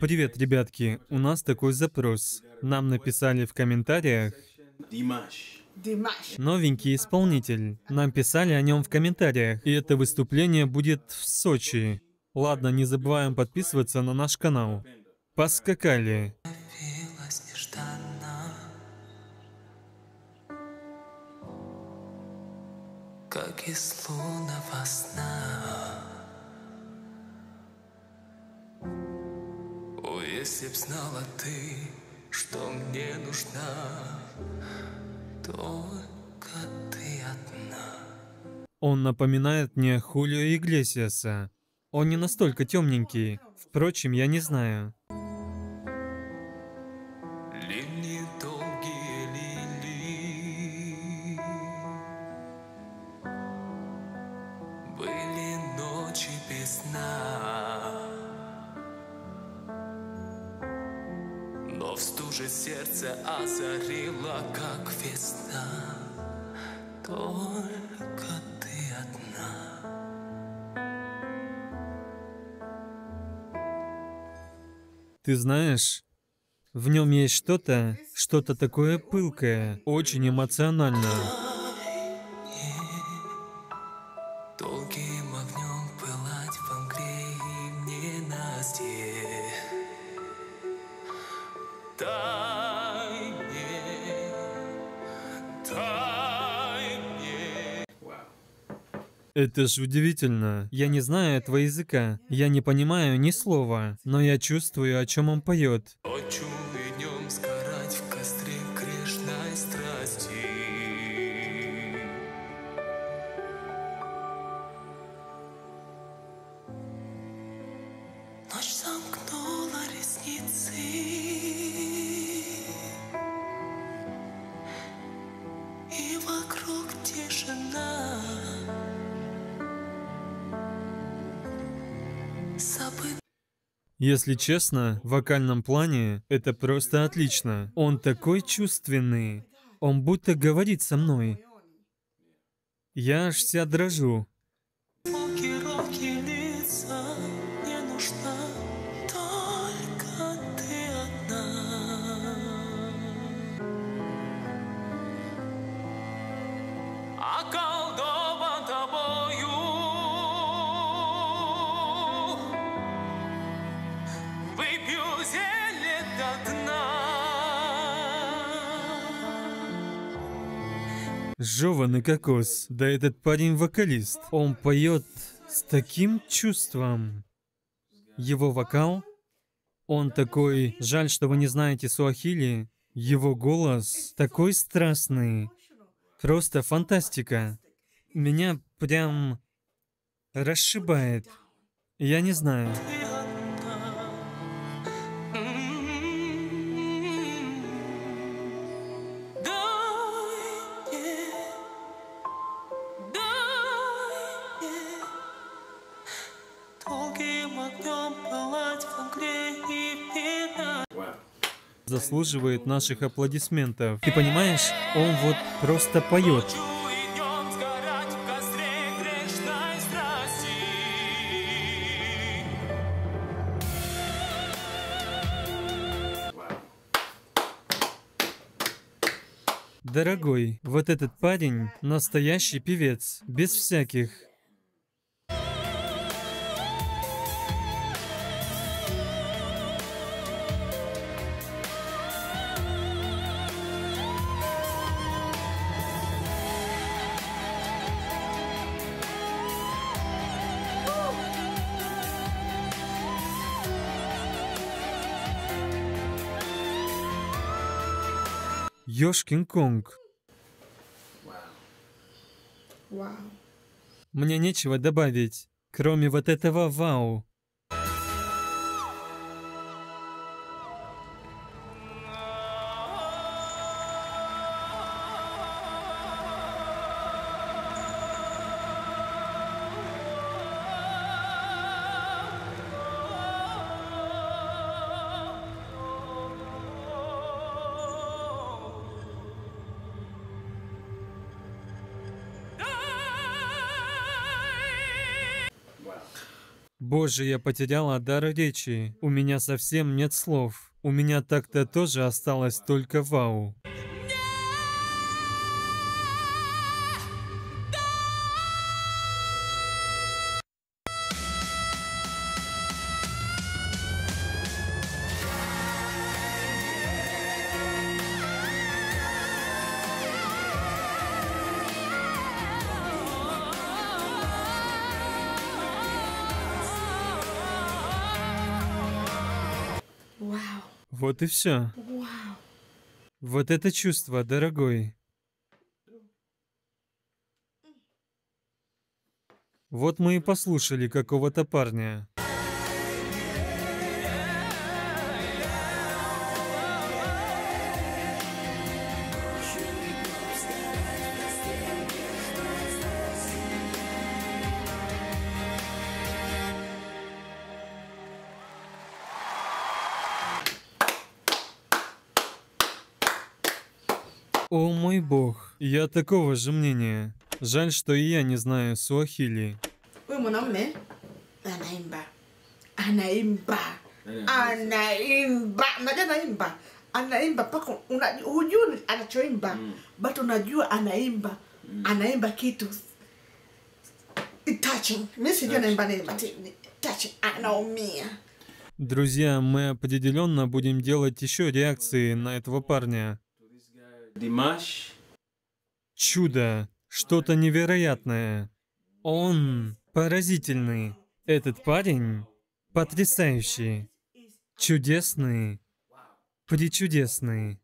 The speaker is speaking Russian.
Привет, ребятки. У нас такой запрос. Нам написали в комментариях Димаш. Димаш. новенький исполнитель. Нам писали о нем в комментариях. И это выступление будет в Сочи. Ладно, не забываем подписываться на наш канал. Поскакали. Как из лунного сна если б знала ты, что мне нужна Только ты одна Он напоминает мне Хулио Иглесиаса. Он не настолько темненький. Впрочем, я не знаю. Стуже сердце озарило, как весна Только ты одна Ты знаешь, в нем есть что-то, что-то такое пылкое, очень эмоциональное. Дай мне, дай мне Это ж удивительно. Я не знаю этого языка. Я не понимаю ни слова, но я чувствую, о чем он поет. Хочу и Если честно, в вокальном плане это просто отлично. Он такой чувственный. Он будто говорит со мной. Я аж вся дрожу. Жеванный кокос. Да этот парень вокалист. Он поет с таким чувством. Его вокал, он такой... Жаль, что вы не знаете суахили. Его голос такой страстный. Просто фантастика. Меня прям расшибает. Я не знаю. Заслуживает наших аплодисментов. Ты понимаешь, он вот просто поет. Дорогой, вот этот парень настоящий певец, без всяких. Ёшкин Конг. Вау. Мне нечего добавить, кроме вот этого вау. Боже, я потеряла дар речи. У меня совсем нет слов. У меня так-то тоже осталось только вау. Вот и все. Вот это чувство, дорогой. Вот мы и послушали какого-то парня. О мой бог, я такого же мнения. Жаль, что и я не знаю суахили. Huyu mwanamume anaimba, anaimba, anaimba, unajua anaimba, anaimba mpaka una- hujui anachoimba but unajua anaimba, anaimba kitu touching. Mimi sijui anaimba nini but ni touching, anaumia. Друзья, мы определенно будем делать еще реакции на этого парня. Чудо, что-то невероятное. Он поразительный. Этот парень потрясающий, чудесный, причудесный.